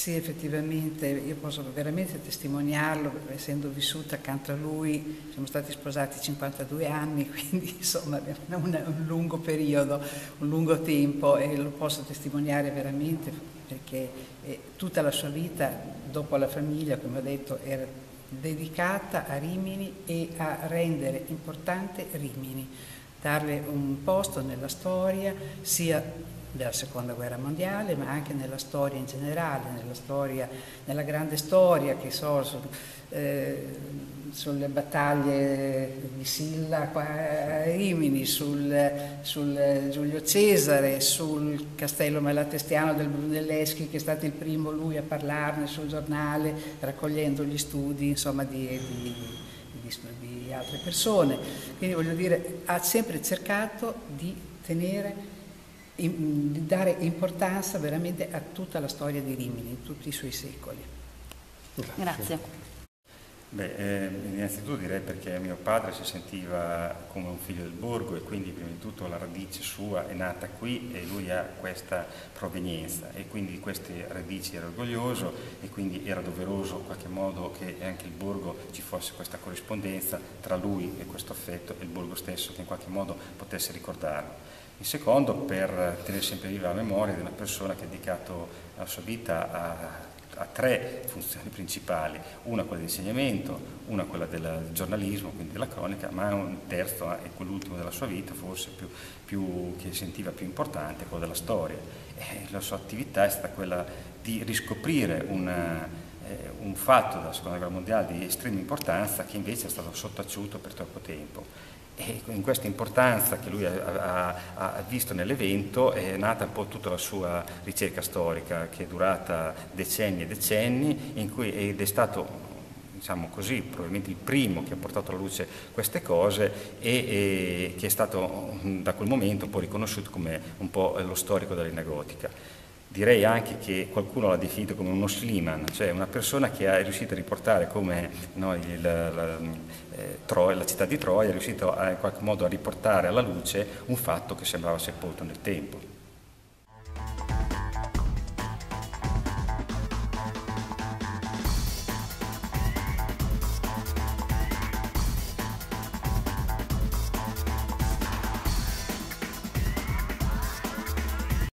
Sì, effettivamente, io posso veramente testimoniarlo, essendo vissuta accanto a lui, siamo stati sposati 52 anni, quindi insomma è un, un lungo periodo, un lungo tempo e lo posso testimoniare veramente perché eh, tutta la sua vita, dopo la famiglia, come ho detto, era dedicata a Rimini e a rendere importante Rimini, darle un posto nella storia sia della seconda guerra mondiale, ma anche nella storia in generale, nella, storia, nella grande storia che so, su, eh, sulle battaglie di Silla a Rimini, sul, sul, Giulio Cesare, sul castello malatestiano del Brunelleschi, che è stato il primo lui a parlarne sul giornale, raccogliendo gli studi insomma, di, di, di, di altre persone. Quindi voglio dire, ha sempre cercato di tenere di dare importanza veramente a tutta la storia di Rimini, in tutti i suoi secoli. Grazie. Beh, eh, innanzitutto direi perché mio padre si sentiva come un figlio del borgo e quindi prima di tutto la radice sua è nata qui e lui ha questa provenienza e quindi di queste radici era orgoglioso e quindi era doveroso in qualche modo che anche il borgo ci fosse questa corrispondenza tra lui e questo affetto e il borgo stesso che in qualche modo potesse ricordarlo. Il secondo per tenere sempre viva la memoria di una persona che ha dedicato la sua vita a, a tre funzioni principali, una quella dell'insegnamento, una quella del giornalismo, quindi della cronica, ma un terzo è quell'ultimo della sua vita, forse più, più, che sentiva più importante, quello della storia. E la sua attività è stata quella di riscoprire una, eh, un fatto della seconda guerra mondiale di estrema importanza che invece è stato sottaciuto per troppo tempo e in questa importanza che lui ha, ha, ha visto nell'evento è nata un po' tutta la sua ricerca storica che è durata decenni e decenni cui, ed è stato diciamo così, probabilmente il primo che ha portato alla luce queste cose e, e che è stato da quel momento un po' riconosciuto come un po' lo storico della gotica. Direi anche che qualcuno l'ha definito come uno sliman, cioè una persona che è riuscita a riportare come no, il, la, eh, Troia, la, città di Troia, è riuscito a, in qualche modo a riportare alla luce un fatto che sembrava sepolto nel tempo.